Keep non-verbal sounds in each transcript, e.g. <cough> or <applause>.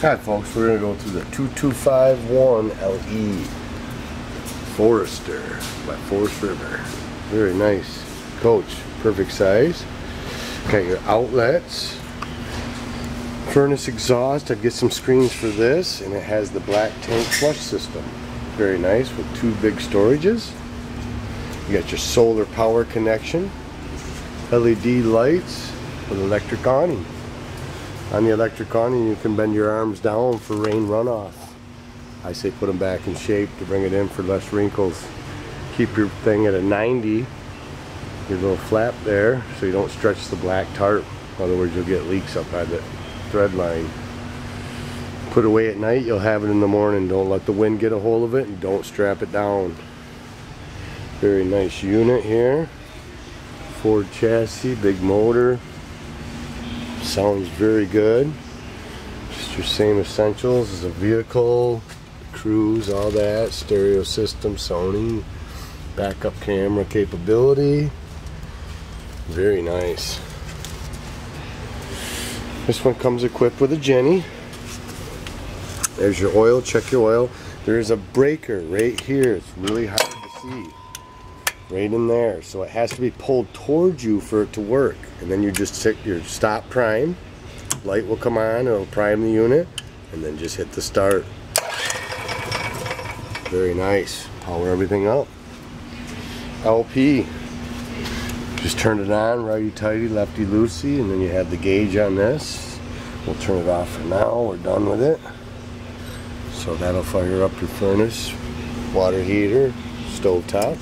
Hi folks, we're going to go through the 2251 LE Forester by Forest River. Very nice coach, perfect size. Got your outlets, furnace exhaust. I'd get some screens for this and it has the black tank flush system. Very nice with two big storages. You got your solar power connection, LED lights with electric awning. On the electric awning you can bend your arms down for rain runoff. I say put them back in shape to bring it in for less wrinkles. Keep your thing at a 90, your little flap there, so you don't stretch the black tarp. In other words, you'll get leaks up by the thread line. Put away at night, you'll have it in the morning. Don't let the wind get a hold of it and don't strap it down. Very nice unit here. Ford chassis, big motor, sounds very good. Just your same essentials as a vehicle cruise all that stereo system Sony backup camera capability. Very nice. This one comes equipped with a Jenny. There's your oil check your oil. There's a breaker right here. It's really hard to see right in there. So it has to be pulled towards you for it to work. And then you just hit your stop prime. Light will come on it'll prime the unit and then just hit the start. Very nice. Power everything up. LP just turn it on righty tighty lefty loosey and then you have the gauge on this. We'll turn it off for now. We're done with it. So that'll fire up your furnace water heater stove top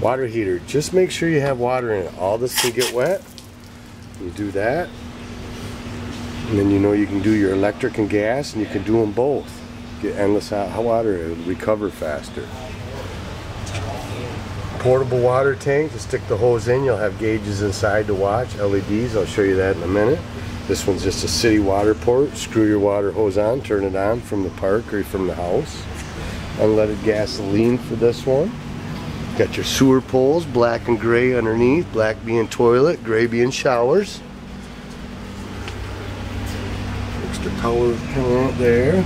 water heater. Just make sure you have water in it. All this can get wet. You do that. And then you know you can do your electric and gas and you can do them both. Get endless hot water it'll recover faster. Portable water tank to stick the hose in. You'll have gauges inside to watch LEDs I'll show you that in a minute. This one's just a city water port. Screw your water hose on turn it on from the park or from the house unleaded gasoline for this one Got your sewer poles, black and gray underneath, black being toilet, gray being showers. Extra power coming out there.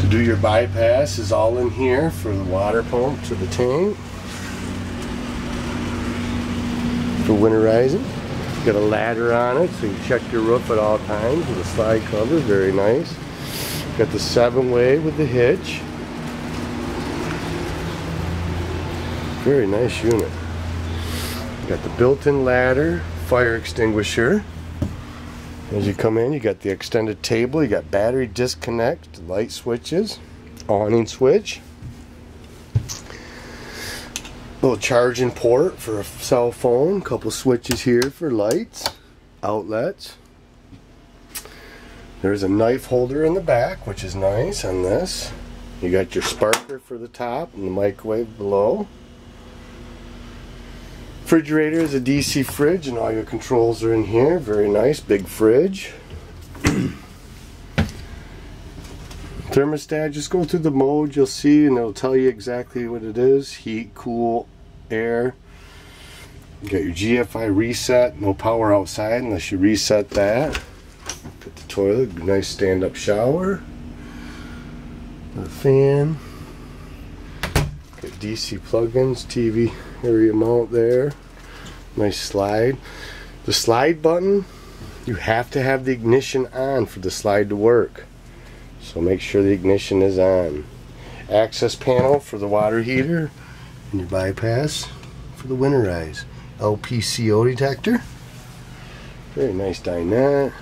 To do your bypass is all in here for the water pump to the tank. For winterizing. Got a ladder on it so you check your roof at all times with a slide cover, very nice. Got the seven way with the hitch. Very nice unit. got the built-in ladder, fire extinguisher. As you come in, you got the extended table, you got battery disconnect, light switches, awning switch, little charging port for a cell phone, couple switches here for lights, outlets. There's a knife holder in the back, which is nice on this. You got your sparker for the top and the microwave below. Refrigerator is a DC fridge and all your controls are in here. Very nice, big fridge. <clears throat> Thermostat, just go through the mode you'll see and it'll tell you exactly what it is. Heat, cool, air. You got your GFI reset, no power outside unless you reset that. Put the toilet, nice stand-up shower. The fan. Got DC plugins, TV area mount there. Nice slide. The slide button, you have to have the ignition on for the slide to work. So make sure the ignition is on. Access panel for the water heater and your bypass for the winterize. LPCO detector. Very nice dinette.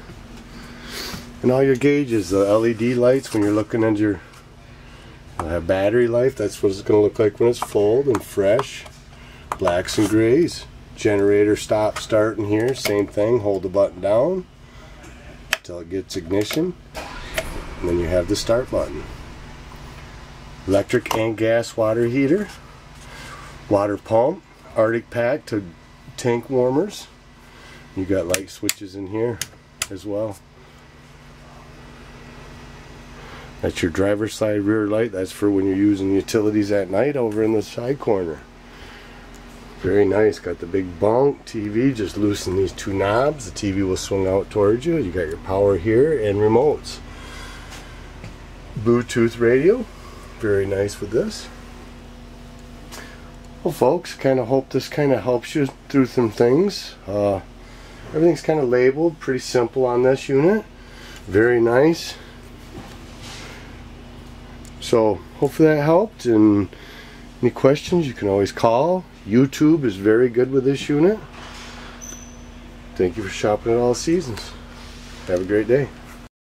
And all your gauges, the LED lights when you're looking at your have battery life. That's what it's going to look like when it's full and fresh blacks and grays generator stop start in here. Same thing hold the button down until it gets ignition. And then you have the start button. Electric and gas water heater water pump arctic pack to tank warmers. You got light switches in here as well. That's your driver's side rear light. That's for when you're using utilities at night over in the side corner Very nice. Got the big bunk TV. Just loosen these two knobs. The TV will swing out towards you. You got your power here and remotes. Bluetooth radio. Very nice with this. Well, folks, kind of hope this kind of helps you through some things. Uh, everything's kind of labeled. Pretty simple on this unit. Very nice. So, hopefully that helped. And any questions, you can always call. YouTube is very good with this unit. Thank you for shopping at all seasons. Have a great day.